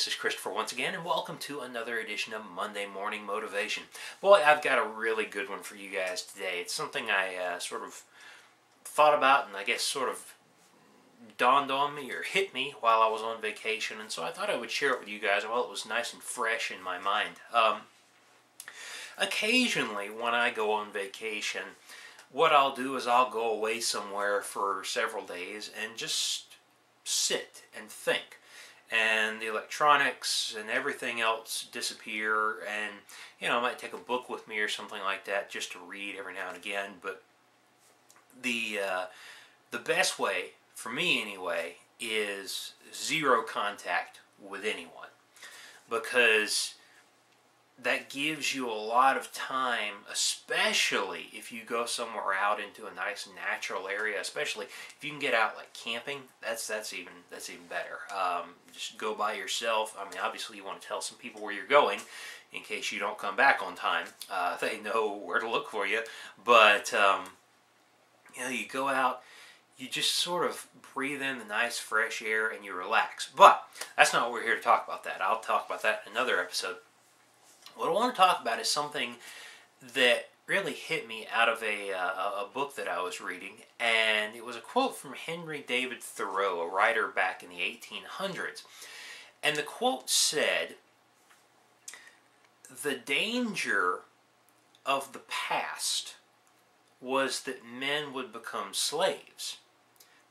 This is Christopher once again, and welcome to another edition of Monday Morning Motivation. Boy, I've got a really good one for you guys today. It's something I uh, sort of thought about and I guess sort of dawned on me or hit me while I was on vacation, and so I thought I would share it with you guys while it was nice and fresh in my mind. Um, occasionally, when I go on vacation, what I'll do is I'll go away somewhere for several days and just sit and think and the electronics and everything else disappear. And you know I might take a book with me or something like that just to read every now and again. But the uh, the best way for me anyway is zero contact with anyone. Because that gives you a lot of time, especially if you go somewhere out into a nice natural area. Especially if you can get out like camping, that's that's even that's even better. Um, just go by yourself. I mean, obviously you want to tell some people where you're going, in case you don't come back on time. Uh, they know where to look for you. But um, you know, you go out. You just sort of breathe in the nice fresh air and you relax. But that's not what we're here to talk about. That I'll talk about that in another episode. What I want to talk about is something that really hit me out of a, uh, a book that I was reading, and it was a quote from Henry David Thoreau, a writer back in the 1800s. And the quote said, The danger of the past was that men would become slaves.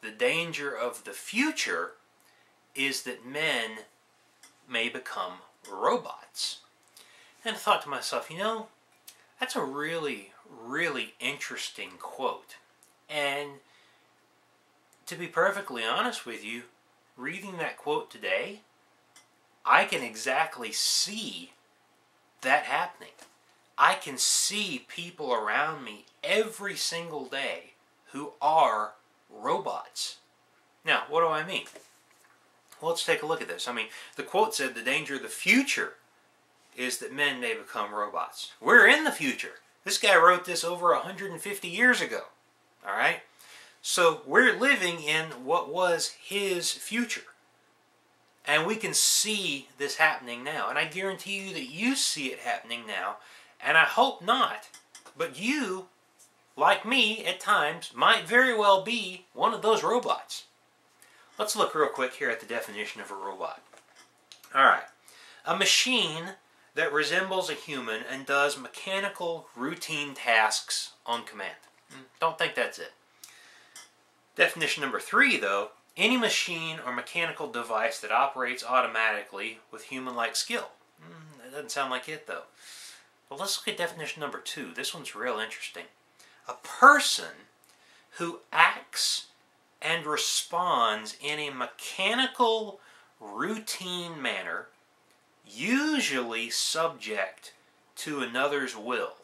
The danger of the future is that men may become robots. And I thought to myself, you know, that's a really, really interesting quote. And to be perfectly honest with you, reading that quote today, I can exactly see that happening. I can see people around me every single day who are robots. Now, what do I mean? Well, let's take a look at this. I mean, the quote said the danger of the future is that men may become robots. We're in the future. This guy wrote this over 150 years ago. All right? So we're living in what was his future. And we can see this happening now. And I guarantee you that you see it happening now. And I hope not. But you, like me at times, might very well be one of those robots. Let's look real quick here at the definition of a robot. All right. A machine that resembles a human and does mechanical, routine tasks on command. Hmm, don't think that's it. Definition number three, though, any machine or mechanical device that operates automatically with human-like skill. Mm, that doesn't sound like it, though. Well, let's look at definition number two. This one's real interesting. A person who acts and responds in a mechanical, routine manner usually subject to another's will,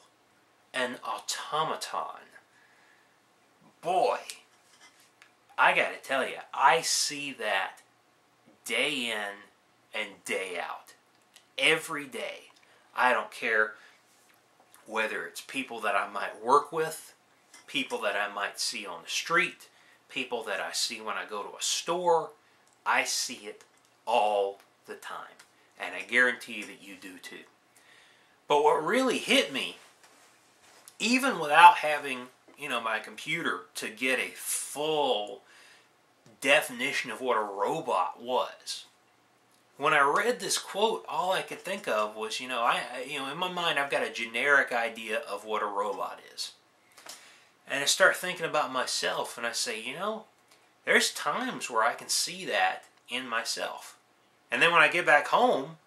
an automaton. Boy, I gotta tell you, I see that day in and day out. Every day. I don't care whether it's people that I might work with, people that I might see on the street, people that I see when I go to a store. I see it all the time and I guarantee that you do too. But what really hit me, even without having, you know, my computer to get a full definition of what a robot was, when I read this quote, all I could think of was, you know, I, you know, in my mind, I've got a generic idea of what a robot is. And I start thinking about myself, and I say, you know, there's times where I can see that in myself. And then when I get back home,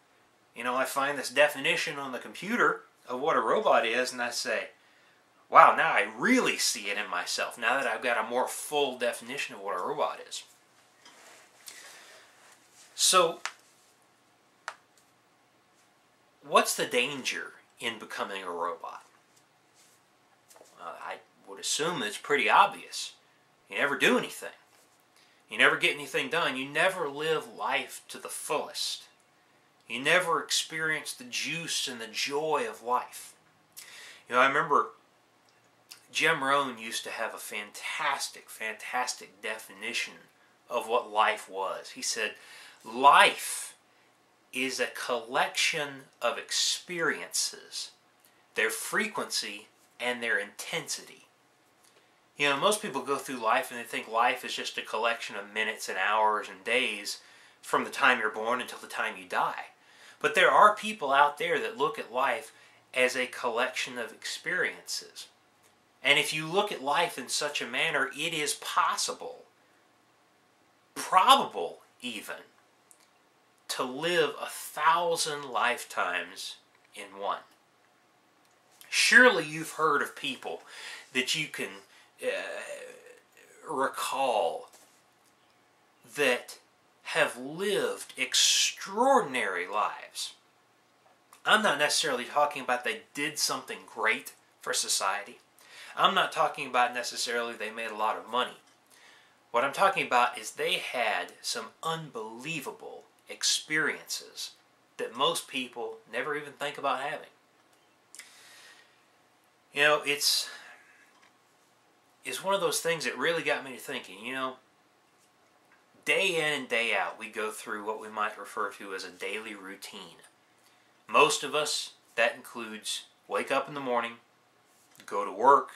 you know, I find this definition on the computer of what a robot is, and I say, wow, now I really see it in myself, now that I've got a more full definition of what a robot is. So, what's the danger in becoming a robot? Uh, I would assume it's pretty obvious. You never do anything. You never get anything done. You never live life to the fullest. You never experience the juice and the joy of life. You know, I remember Jim Rohn used to have a fantastic, fantastic definition of what life was. He said, Life is a collection of experiences, their frequency, and their intensity. You know, most people go through life and they think life is just a collection of minutes and hours and days from the time you're born until the time you die. But there are people out there that look at life as a collection of experiences. And if you look at life in such a manner, it is possible, probable even, to live a thousand lifetimes in one. Surely you've heard of people that you can uh, recall that have lived extraordinary lives. I'm not necessarily talking about they did something great for society. I'm not talking about necessarily they made a lot of money. What I'm talking about is they had some unbelievable experiences that most people never even think about having. You know, it's it's one of those things that really got me to thinking, you know, day in and day out we go through what we might refer to as a daily routine. Most of us, that includes wake up in the morning, go to work,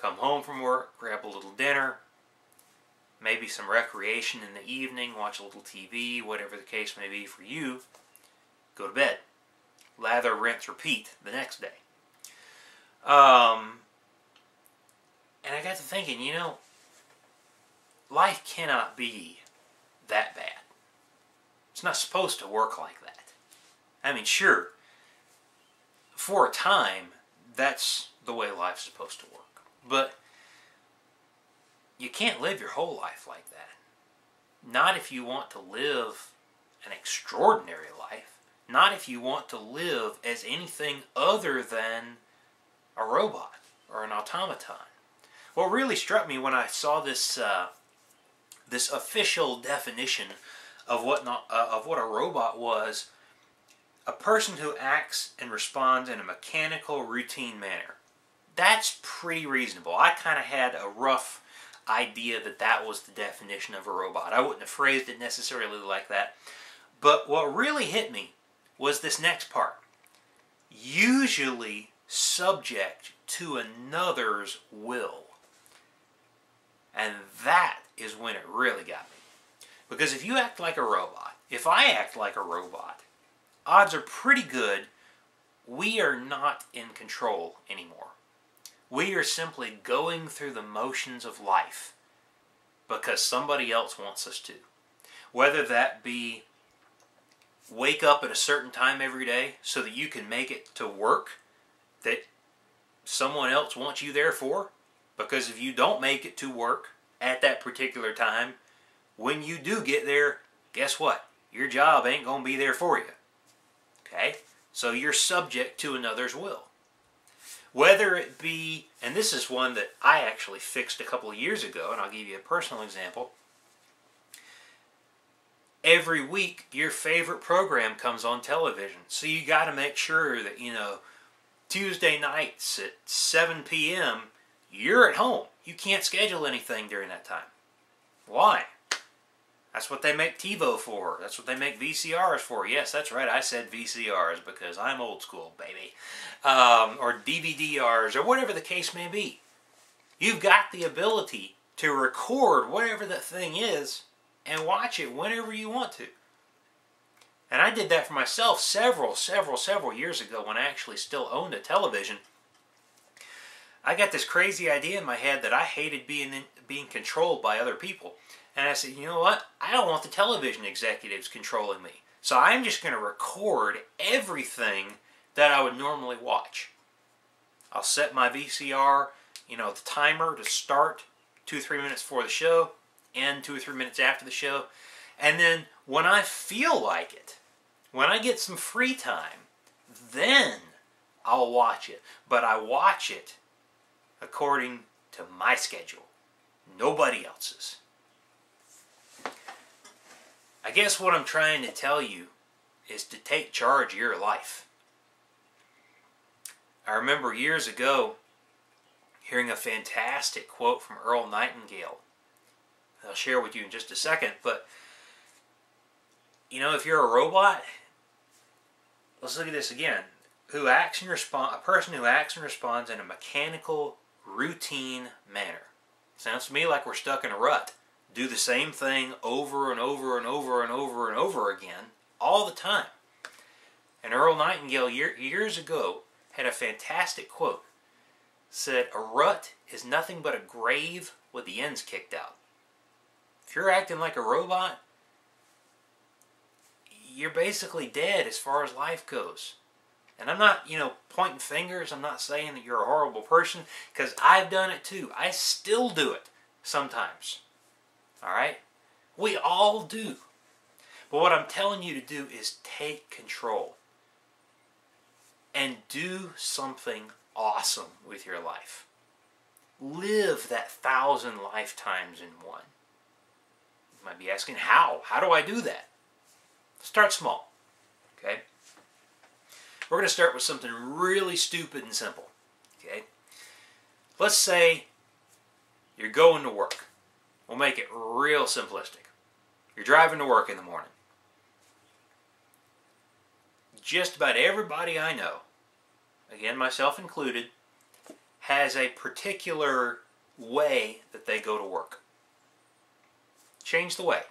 come home from work, grab a little dinner, maybe some recreation in the evening, watch a little TV, whatever the case may be for you, go to bed. Lather, rinse, repeat the next day. Um, and I got to thinking, you know, life cannot be that bad. It's not supposed to work like that. I mean, sure, for a time, that's the way life's supposed to work. But you can't live your whole life like that. Not if you want to live an extraordinary life. Not if you want to live as anything other than a robot or an automaton. What really struck me when I saw this uh, this official definition of what not, uh, of what a robot was a person who acts and responds in a mechanical routine manner. That's pretty reasonable. I kind of had a rough idea that that was the definition of a robot. I wouldn't have phrased it necessarily like that. But what really hit me was this next part. Usually subject to another's will and that is when it really got me. Because if you act like a robot, if I act like a robot, odds are pretty good we are not in control anymore. We are simply going through the motions of life because somebody else wants us to. Whether that be wake up at a certain time every day so that you can make it to work that someone else wants you there for, because if you don't make it to work at that particular time, when you do get there, guess what? Your job ain't going to be there for you. Okay? So you're subject to another's will. Whether it be, and this is one that I actually fixed a couple of years ago, and I'll give you a personal example. Every week, your favorite program comes on television. So you got to make sure that, you know, Tuesday nights at 7 p.m., you're at home. You can't schedule anything during that time. Why? That's what they make TiVo for. That's what they make VCRs for. Yes, that's right. I said VCRs because I'm old school, baby. Um, or DVDRs, or whatever the case may be. You've got the ability to record whatever that thing is and watch it whenever you want to. And I did that for myself several, several, several years ago when I actually still owned a television. I got this crazy idea in my head that I hated being in, being controlled by other people. And I said, you know what? I don't want the television executives controlling me. So I'm just going to record everything that I would normally watch. I'll set my VCR, you know, the timer to start two or three minutes before the show, end two or three minutes after the show. And then when I feel like it, when I get some free time, then I'll watch it. But I watch it according to my schedule, nobody else's. I guess what I'm trying to tell you is to take charge of your life. I remember years ago hearing a fantastic quote from Earl Nightingale. I'll share with you in just a second, but you know, if you're a robot, let's look at this again. Who acts and respond? A person who acts and responds in a mechanical, routine manner. Sounds to me like we're stuck in a rut. Do the same thing over and over and over and over and over again all the time. And Earl Nightingale year, years ago had a fantastic quote. Said, "A rut is nothing but a grave with the ends kicked out." If you're acting like a robot, you're basically dead as far as life goes. And I'm not, you know, pointing fingers. I'm not saying that you're a horrible person because I've done it too. I still do it sometimes. All right? We all do. But what I'm telling you to do is take control and do something awesome with your life. Live that thousand lifetimes in one. You might be asking, how? How do I do that? Start small. Okay? We're going to start with something really stupid and simple. Okay? Let's say you're going to work. We'll make it real simplistic. You're driving to work in the morning. Just about everybody I know, again, myself included, has a particular way that they go to work. Change the way.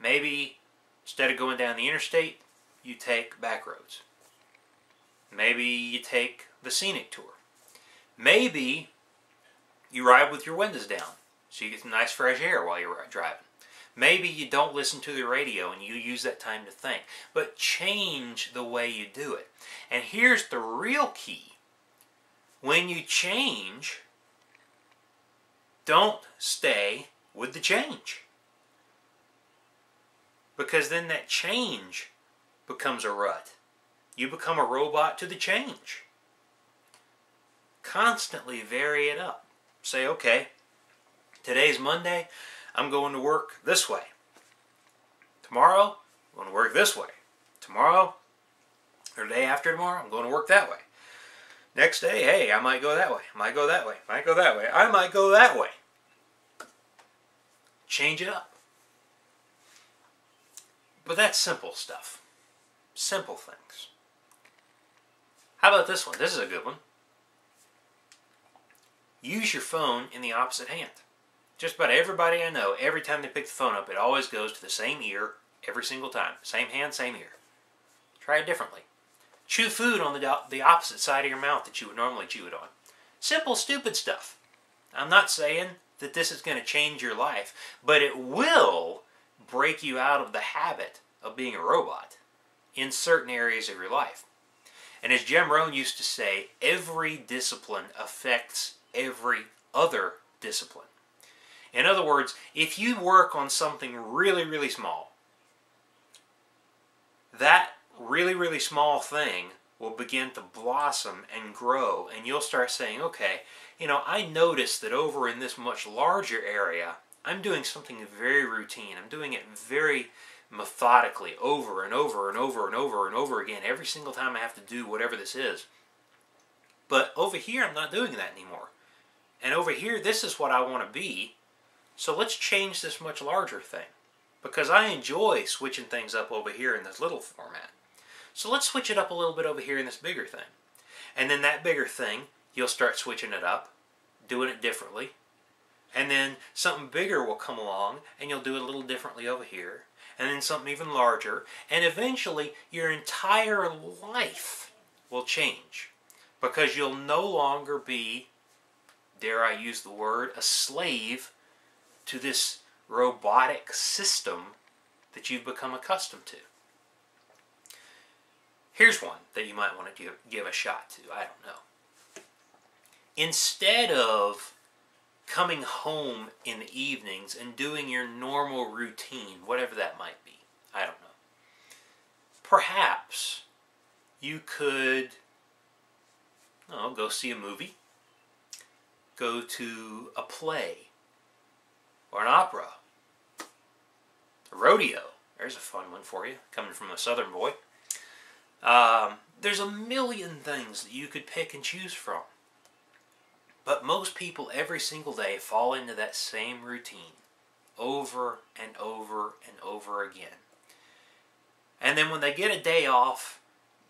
Maybe instead of going down the interstate, you take back roads. Maybe you take the scenic tour. Maybe you ride with your windows down so you get some nice fresh air while you're driving. Maybe you don't listen to the radio and you use that time to think. But change the way you do it. And here's the real key. When you change, don't stay with the change. Because then that change becomes a rut. You become a robot to the change. Constantly vary it up. Say, okay, today's Monday, I'm going to work this way. Tomorrow, I'm going to work this way. Tomorrow, or the day after tomorrow, I'm going to work that way. Next day, hey, I might go that way. I might go that way. I might go that way. I might go that way. Change it up. But that's simple stuff. Simple things. How about this one? This is a good one. Use your phone in the opposite hand. Just about everybody I know, every time they pick the phone up, it always goes to the same ear every single time. Same hand, same ear. Try it differently. Chew food on the, the opposite side of your mouth that you would normally chew it on. Simple, stupid stuff. I'm not saying that this is going to change your life, but it will break you out of the habit of being a robot in certain areas of your life. And as Jim Rohn used to say, every discipline affects every other discipline. In other words, if you work on something really, really small, that really, really small thing will begin to blossom and grow, and you'll start saying, okay, you know, I noticed that over in this much larger area, I'm doing something very routine. I'm doing it very methodically over and over and over and over and over again every single time I have to do whatever this is. But over here, I'm not doing that anymore. And over here, this is what I want to be. So let's change this much larger thing. Because I enjoy switching things up over here in this little format. So let's switch it up a little bit over here in this bigger thing. And then that bigger thing, you'll start switching it up, doing it differently. And then something bigger will come along and you'll do it a little differently over here. And then something even larger. And eventually your entire life will change. Because you'll no longer be, dare I use the word, a slave to this robotic system that you've become accustomed to. Here's one that you might want to give, a shot to. I don't know. Instead of coming home in the evenings and doing your normal routine, whatever that might be, I don't know. Perhaps you could oh, go see a movie, go to a play, or an opera, a rodeo. There's a fun one for you, coming from a southern boy. Um, there's a million things that you could pick and choose from. But most people every single day fall into that same routine over and over and over again. And then when they get a day off,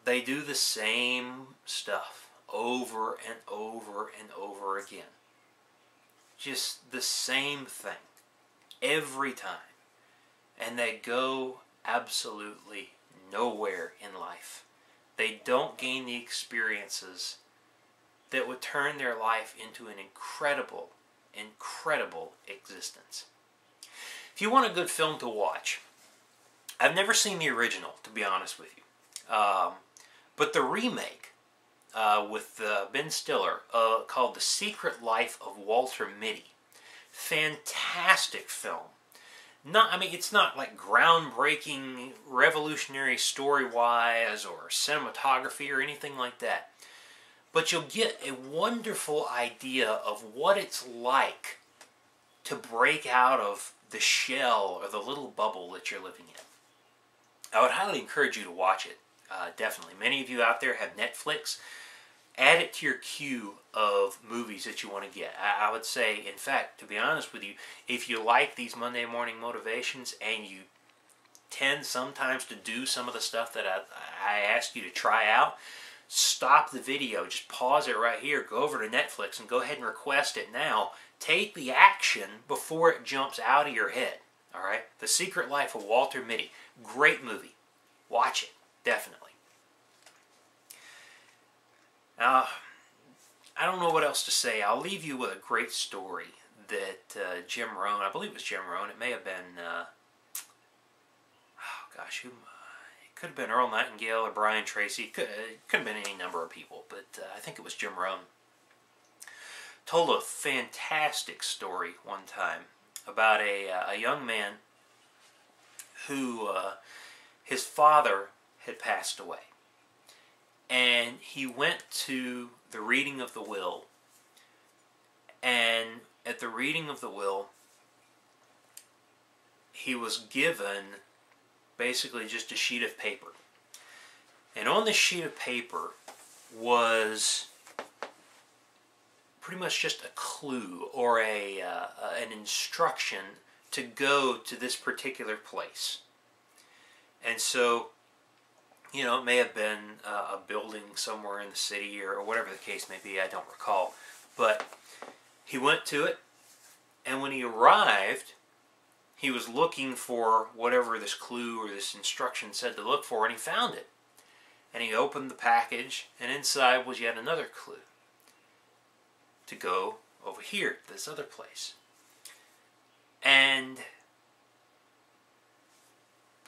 they do the same stuff over and over and over again. Just the same thing every time. And they go absolutely nowhere in life. They don't gain the experiences that would turn their life into an incredible, incredible existence. If you want a good film to watch, I've never seen the original, to be honest with you. Um, but the remake uh, with uh, Ben Stiller uh, called The Secret Life of Walter Mitty. Fantastic film. Not, I mean, it's not like groundbreaking, revolutionary story-wise or cinematography or anything like that. But you'll get a wonderful idea of what it's like to break out of the shell or the little bubble that you're living in. I would highly encourage you to watch it. Uh, definitely. Many of you out there have Netflix. Add it to your queue of movies that you want to get. I, I would say, in fact, to be honest with you, if you like these Monday morning motivations and you tend sometimes to do some of the stuff that I, I ask you to try out, stop the video. Just pause it right here. Go over to Netflix and go ahead and request it now. Take the action before it jumps out of your head. All right? The Secret Life of Walter Mitty. Great movie. Watch it. Definitely. Now, I don't know what else to say. I'll leave you with a great story that uh, Jim Rohn, I believe it was Jim Rohn, it may have been, uh, oh gosh, who, could have been Earl Nightingale or Brian Tracy. Could, could have been any number of people, but uh, I think it was Jim Rohn. Told a fantastic story one time about a, uh, a young man who uh, his father had passed away. And he went to the reading of the will. And at the reading of the will, he was given basically just a sheet of paper. And on this sheet of paper was pretty much just a clue or a uh, an instruction to go to this particular place. And so, you know, it may have been uh, a building somewhere in the city or, or whatever the case may be, I don't recall. But he went to it, and when he arrived, he was looking for whatever this clue or this instruction said to look for, and he found it. And he opened the package, and inside was yet another clue to go over here, this other place. And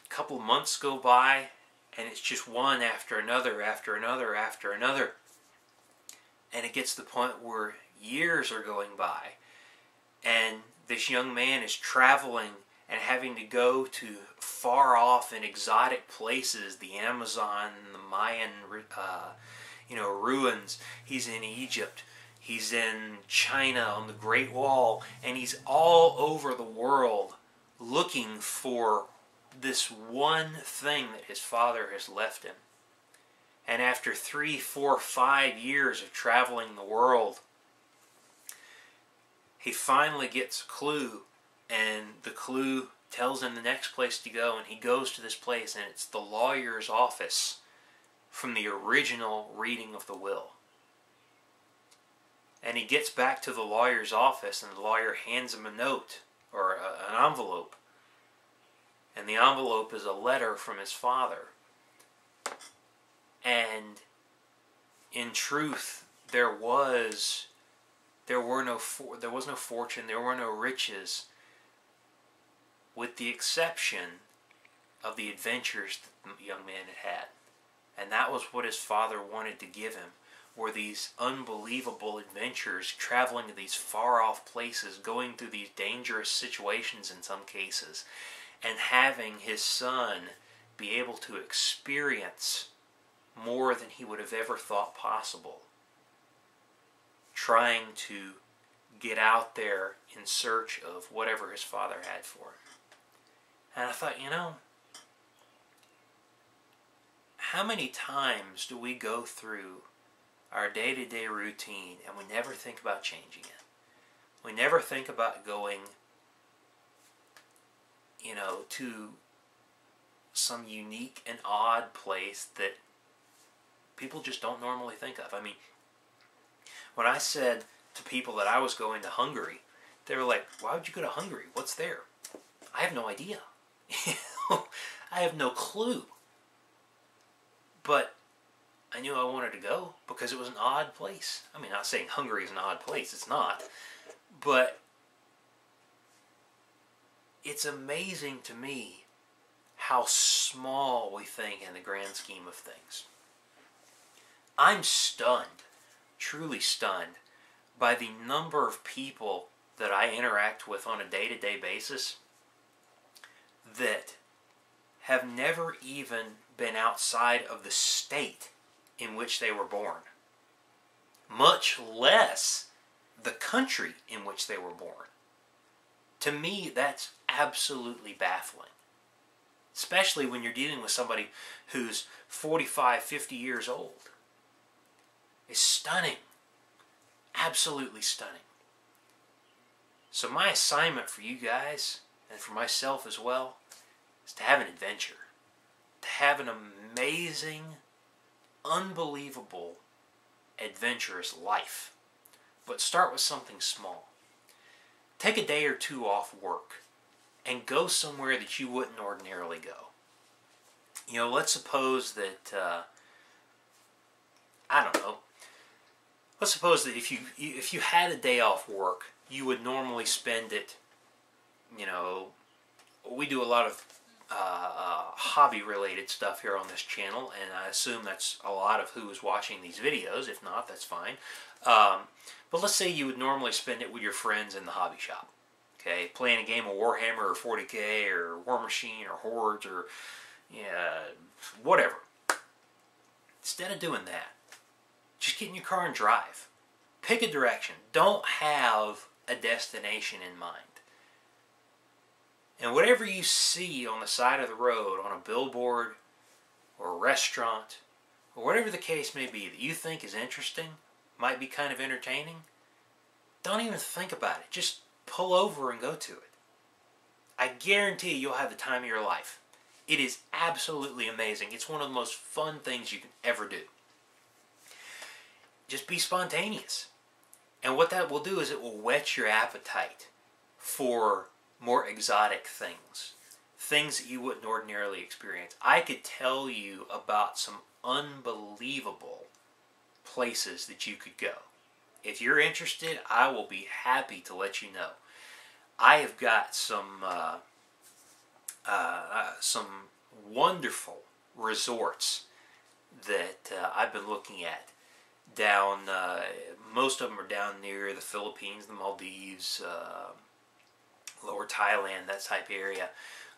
a couple months go by, and it's just one after another, after another, after another. And it gets to the point where years are going by, and this young man is traveling and having to go to far off and exotic places, the Amazon, the Mayan, uh, you know, ruins. He's in Egypt. He's in China on the Great Wall, and he's all over the world looking for this one thing that his father has left him. And after three, four, five years of traveling the world, he finally gets a clue, and the clue tells him the next place to go, and he goes to this place, and it's the lawyer's office from the original reading of the will. And he gets back to the lawyer's office, and the lawyer hands him a note or a, an envelope. And the envelope is a letter from his father. And in truth, there was there were no for, there was no fortune, there were no riches, with the exception of the adventures that the young man had had. And that was what his father wanted to give him were these unbelievable adventures, traveling to these far off places, going through these dangerous situations in some cases, and having his son be able to experience more than he would have ever thought possible. Trying to get out there in search of whatever his father had for him. And I thought, you know, how many times do we go through our day to day routine and we never think about changing it. We never think about going, you know, to some unique and odd place that people just don't normally think of. I mean, when I said to people that I was going to Hungary, they were like, "Why would you go to Hungary? What's there?" I have no idea. I have no clue. But I knew I wanted to go because it was an odd place. I mean, not saying Hungary is an odd place, it's not. But it's amazing to me how small we think in the grand scheme of things. I'm stunned, truly stunned, by the number of people that I interact with on a day to day basis that have never even been outside of the state in which they were born, much less the country in which they were born. To me, that's absolutely baffling. Especially when you're dealing with somebody who's 45, 50 years old. It's stunning. Absolutely stunning. So, my assignment for you guys, and for myself as well, is to have an adventure. To have an amazing, unbelievable, adventurous life. But start with something small. Take a day or two off work and go somewhere that you wouldn't ordinarily go. You know, let's suppose that, uh, I don't know, let's suppose that if you if you had a day off work, you would normally spend it. You know, we do a lot of uh, uh, hobby related stuff here on this channel, and I assume that's a lot of who is watching these videos. If not, that's fine. Um, but let's say you would normally spend it with your friends in the hobby shop. Okay, playing a game of Warhammer or 40k or Warmachine or Hordes or yeah, whatever. Instead of doing that, just get in your car and drive. Pick a direction. Don't have a destination in mind. And whatever you see on the side of the road, on a billboard or a restaurant, or whatever the case may be that you think is interesting, might be kind of entertaining, don't even think about it. Just pull over and go to it. I guarantee you'll have the time of your life. It is absolutely amazing. It's one of the most fun things you can ever do. Just be spontaneous. And what that will do is it will whet your appetite for more exotic things, things that you wouldn't ordinarily experience. I could tell you about some unbelievable places that you could go. If you're interested, I will be happy to let you know. I have got some uh, uh, uh, some wonderful resorts that uh, I've been looking at down. Uh, most of them are down near the Philippines, the Maldives, uh, lower Thailand, that type area,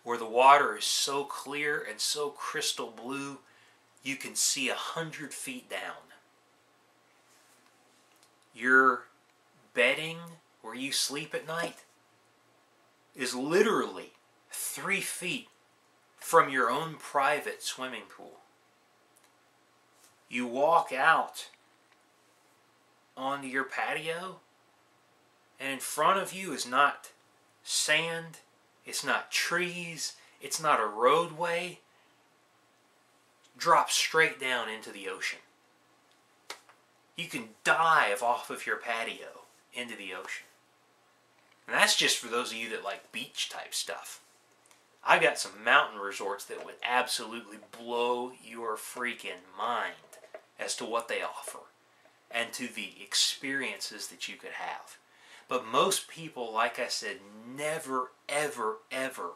where the water is so clear and so crystal blue, you can see a hundred feet down. Your bedding where you sleep at night is literally three feet from your own private swimming pool. You walk out onto your patio, and in front of you is not sand, it's not trees, it's not a roadway. Drop straight down into the ocean. You can dive off of your patio into the ocean. And that's just for those of you that like beach type stuff. I've got some mountain resorts that would absolutely blow your freaking mind as to what they offer and to the experiences that you could have. But most people, like I said, never, ever, ever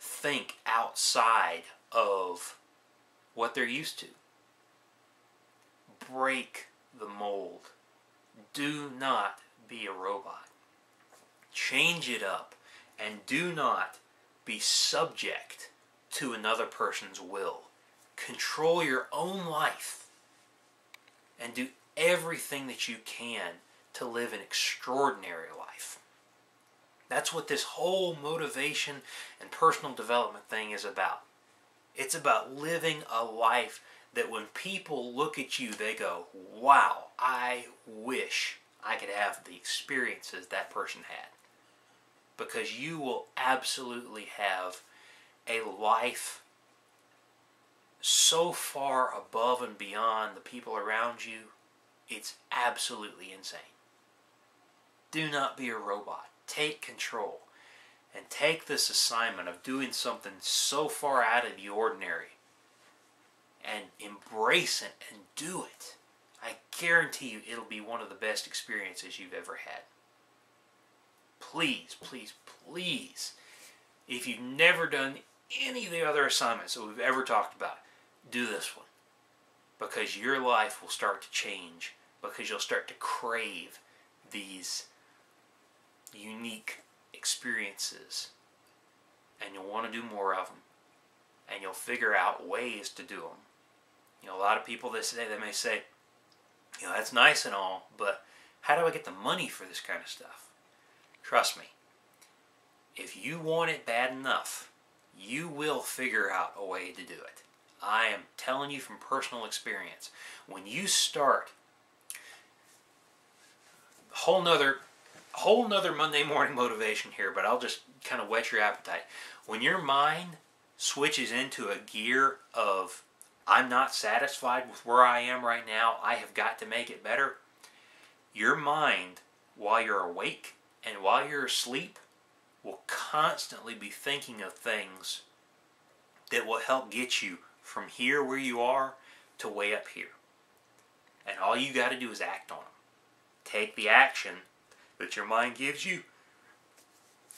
think outside of what they're used to. Break the mold. Do not be a robot. Change it up. And do not be subject to another person's will. Control your own life. And do everything that you can to live an extraordinary life. That's what this whole motivation and personal development thing is about. It's about living a life that when people look at you, they go, wow, I wish I could have the experiences that person had. Because you will absolutely have a life so far above and beyond the people around you, it's absolutely insane. Do not be a robot. Take control. And take this assignment of doing something so far out of the ordinary and embrace it and do it. I guarantee you it'll be one of the best experiences you've ever had. Please, please, please, if you've never done any of the other assignments that we've ever talked about, do this one. Because your life will start to change. Because you'll start to crave these unique experiences. And you'll want to do more of them. And you'll figure out ways to do them. You know, a lot of people they say they may say, you know, that's nice and all, but how do I get the money for this kind of stuff? Trust me. If you want it bad enough, you will figure out a way to do it. I am telling you from personal experience. When you start, whole nother, whole nother Monday morning motivation here, but I'll just kind of whet your appetite. When your mind switches into a gear of I'm not satisfied with where I am right now, I have got to make it better. Your mind, while you're awake and while you're asleep, will constantly be thinking of things that will help get you from here where you are to way up here. And all you got to do is act on them. Take the action that your mind gives you,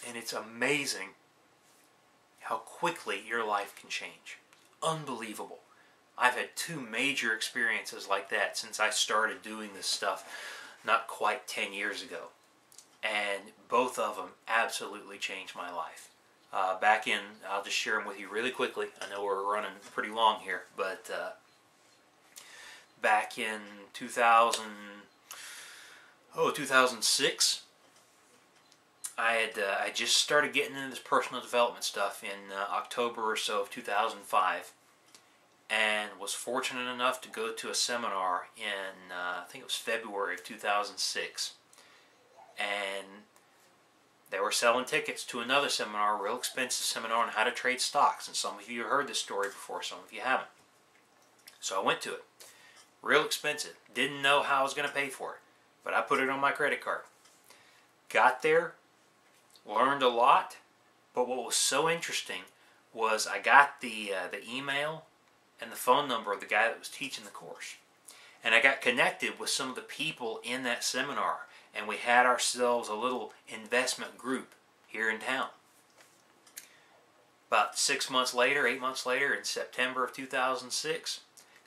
and it's amazing how quickly your life can change. Unbelievable. I've had two major experiences like that since I started doing this stuff not quite 10 years ago. And both of them absolutely changed my life. Uh, back in, I'll just share them with you really quickly. I know we're running pretty long here, but uh, back in 2000, oh, 2006, I had uh, I just started getting into this personal development stuff in uh, October or so of 2005 and was fortunate enough to go to a seminar in uh, I think it was February of 2006 and they were selling tickets to another seminar, a real expensive seminar on how to trade stocks and some of you have heard this story before, some of you haven't. So I went to it. Real expensive. Didn't know how I was going to pay for it, but I put it on my credit card. Got there, learned a lot, but what was so interesting was I got the uh, the email and the phone number of the guy that was teaching the course. And I got connected with some of the people in that seminar, and we had ourselves a little investment group here in town. About six months later, eight months later, in September of 2006,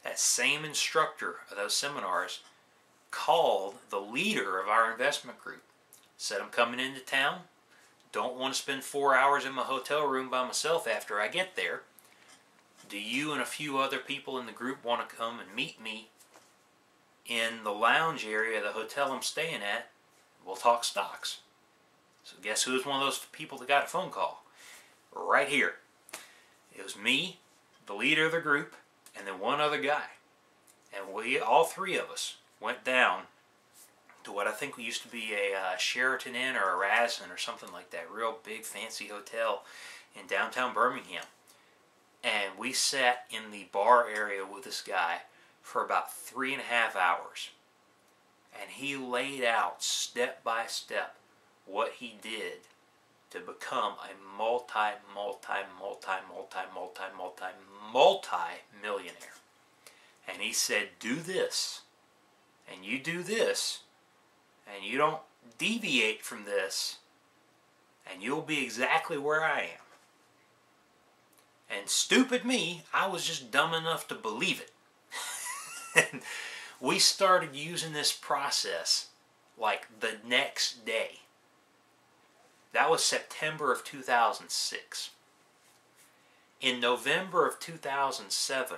that same instructor of those seminars called the leader of our investment group. Said, I'm coming into town. Don't want to spend four hours in my hotel room by myself after I get there do you and a few other people in the group want to come and meet me in the lounge area of the hotel I'm staying at? We'll talk stocks. So guess who was one of those people that got a phone call? Right here. It was me, the leader of the group, and then one other guy. And we, all three of us, went down to what I think used to be a uh, Sheraton Inn or a Radisson or something like that. Real big fancy hotel in downtown Birmingham and we sat in the bar area with this guy for about three and a half hours. And he laid out step by step what he did to become a multi, multi, multi, multi, multi, multi, multi millionaire. And he said, Do this, and you do this, and you don't deviate from this, and you'll be exactly where I am. And stupid me, I was just dumb enough to believe it. And we started using this process like the next day. That was September of 2006. In November of 2007,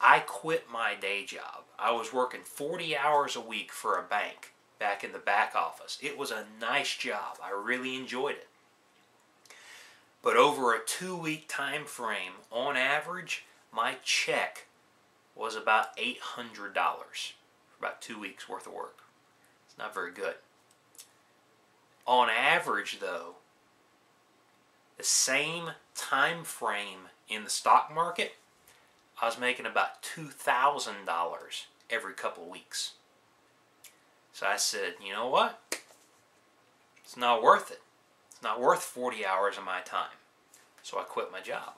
I quit my day job. I was working 40 hours a week for a bank back in the back office. It was a nice job. I really enjoyed it. But over a two week time frame, on average, my check was about $800 for about two weeks worth of work. It's not very good. On average, though, the same time frame in the stock market, I was making about $2,000 every couple weeks. So I said, you know what? It's not worth it. It's not worth 40 hours of my time. So I quit my job.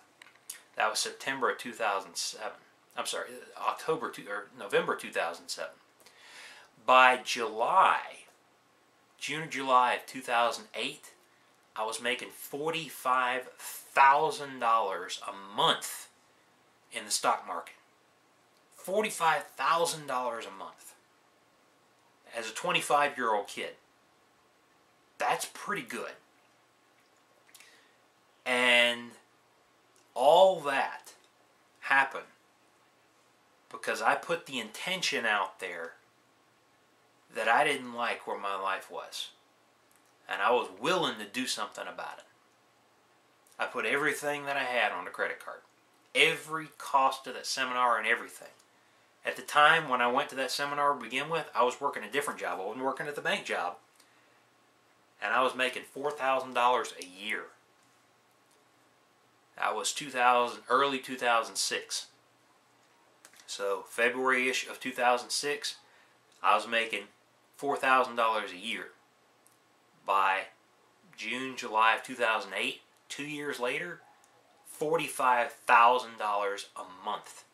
That was September of 2007. I'm sorry, October two, or November 2007. By July, June or July of 2008, I was making $45,000 a month in the stock market. $45,000 a month as a 25 year old kid. That's pretty good. And all that happened because I put the intention out there that I didn't like where my life was. And I was willing to do something about it. I put everything that I had on the credit card. Every cost of that seminar and everything. At the time when I went to that seminar to begin with, I was working a different job. I wasn't working at the bank job. And I was making $4,000 a year. That was 2000, early 2006. So February-ish of 2006, I was making $4,000 a year. By June, July of 2008, two years later, $45,000 a month.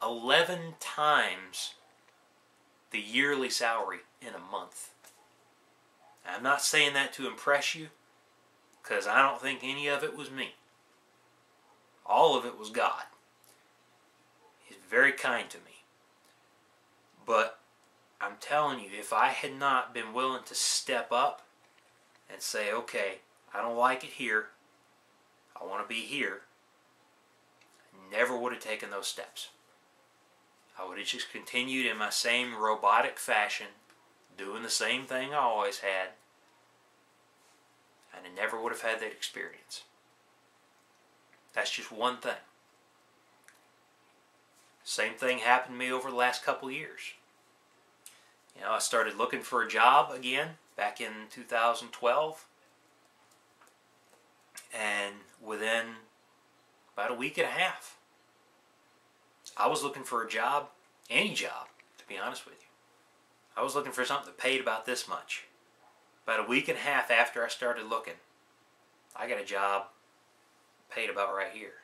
11 times the yearly salary in a month. I'm not saying that to impress you, because I don't think any of it was me. All of it was God. Very kind to me. But I'm telling you, if I had not been willing to step up and say, okay, I don't like it here, I want to be here, I never would have taken those steps. I would have just continued in my same robotic fashion, doing the same thing I always had, and I never would have had that experience. That's just one thing. Same thing happened to me over the last couple years. You know, I started looking for a job again back in 2012. And within about a week and a half, I was looking for a job, any job, to be honest with you. I was looking for something that paid about this much. About a week and a half after I started looking, I got a job paid about right here.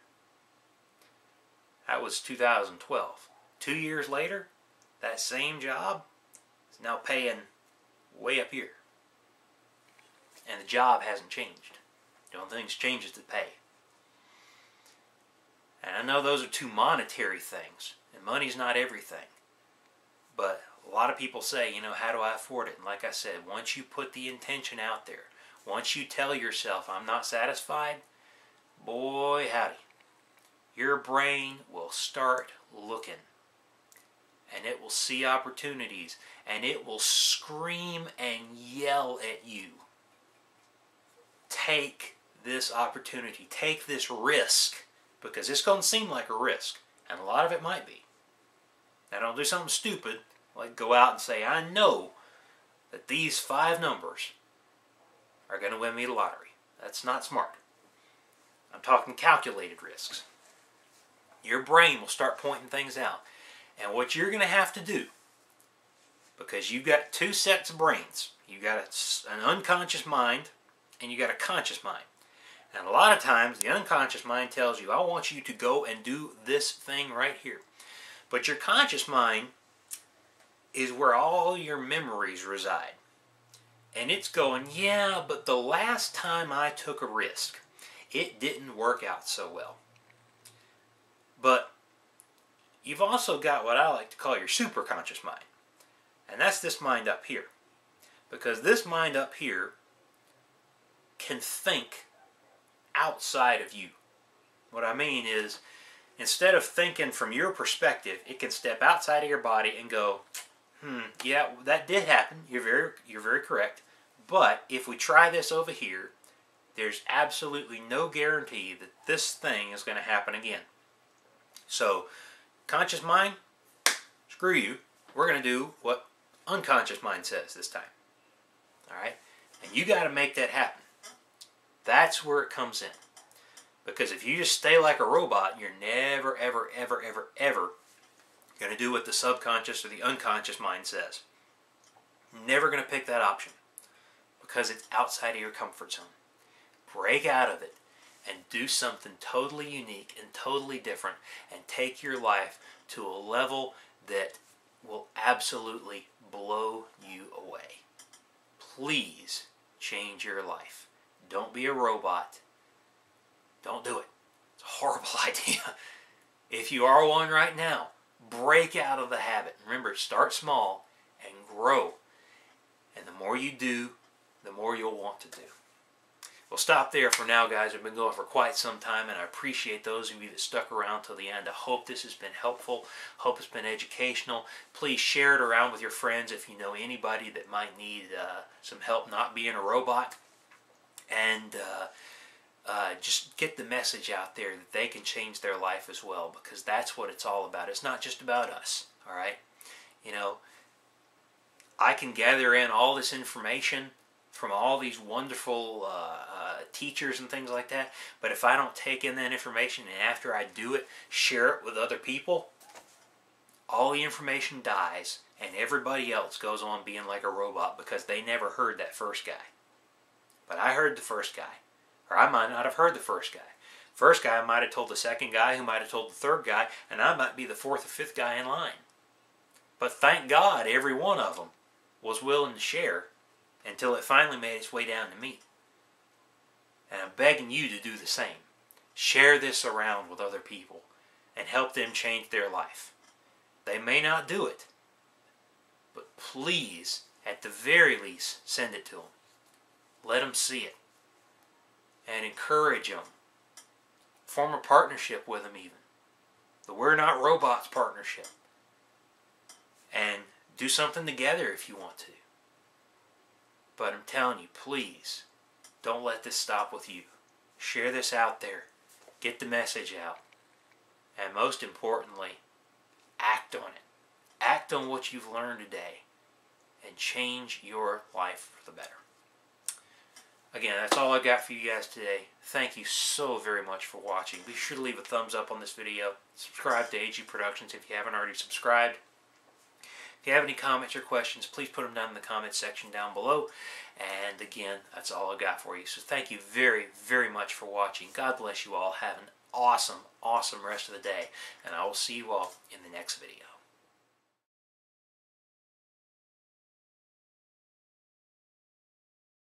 That was 2012. Two years later, that same job is now paying way up here. And the job hasn't changed. The only thing that's changed is the pay. And I know those are two monetary things, and money's not everything. But a lot of people say, you know, how do I afford it? And like I said, once you put the intention out there, once you tell yourself, I'm not satisfied, boy, howdy, your brain will start looking. And it will see opportunities. And it will scream and yell at you. Take this opportunity. Take this risk. Because it's going to seem like a risk. And a lot of it might be. Now, don't do something stupid like go out and say, I know that these five numbers are going to win me the lottery. That's not smart. I'm talking calculated risks. Your brain will start pointing things out. And what you're going to have to do, because you've got two sets of brains, you've got an unconscious mind and you've got a conscious mind. And a lot of times, the unconscious mind tells you, I want you to go and do this thing right here. But your conscious mind is where all your memories reside. And it's going, yeah, but the last time I took a risk, it didn't work out so well. But you've also got what I like to call your superconscious mind. And that's this mind up here. Because this mind up here can think outside of you. What I mean is, instead of thinking from your perspective, it can step outside of your body and go, hmm, yeah, that did happen. You're very, you're very correct. But if we try this over here, there's absolutely no guarantee that this thing is going to happen again. So, conscious mind, screw you. We're going to do what unconscious mind says this time. All right? And you got to make that happen. That's where it comes in. Because if you just stay like a robot, you're never, ever, ever, ever, ever going to do what the subconscious or the unconscious mind says. Never going to pick that option because it's outside of your comfort zone. Break out of it and do something totally unique and totally different and take your life to a level that will absolutely blow you away. Please change your life. Don't be a robot. Don't do it. It's a horrible idea. If you are one right now, break out of the habit. Remember, start small and grow. And the more you do, the more you'll want to do. We'll stop there for now, guys. We've been going for quite some time, and I appreciate those of you that stuck around till the end. I hope this has been helpful. Hope it's been educational. Please share it around with your friends if you know anybody that might need uh, some help not being a robot. And uh, uh, just get the message out there that they can change their life as well, because that's what it's all about. It's not just about us, all right? You know, I can gather in all this information from all these wonderful uh, uh, teachers and things like that. But if I don't take in that information and after I do it, share it with other people, all the information dies and everybody else goes on being like a robot because they never heard that first guy. But I heard the first guy. Or I might not have heard the first guy. First guy might have told the second guy, who might have told the third guy, and I might be the fourth or fifth guy in line. But thank God every one of them was willing to share until it finally made its way down to me. And I'm begging you to do the same. Share this around with other people and help them change their life. They may not do it, but please, at the very least, send it to them. Let them see it and encourage them. Form a partnership with them, even. The We're Not Robots partnership. And do something together if you want to. But I'm telling you, please, don't let this stop with you. Share this out there. Get the message out. And most importantly, act on it. Act on what you've learned today and change your life for the better. Again, that's all I got for you guys today. Thank you so very much for watching. Be sure to leave a thumbs up on this video. Subscribe to AG Productions if you haven't already subscribed. If you have any comments or questions, please put them down in the comments section down below. And again, that's all I got for you. So thank you very, very much for watching. God bless you all. Have an awesome, awesome rest of the day. And I will see you all in the next video.